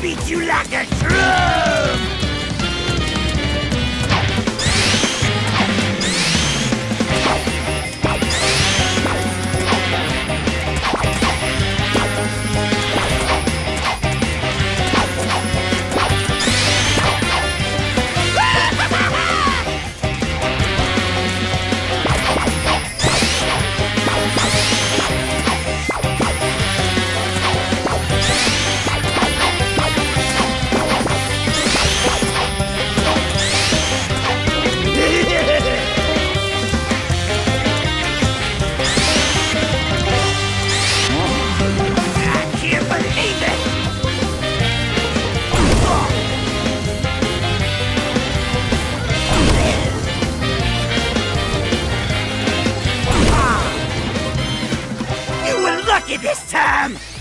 Beat you like a drum! Time!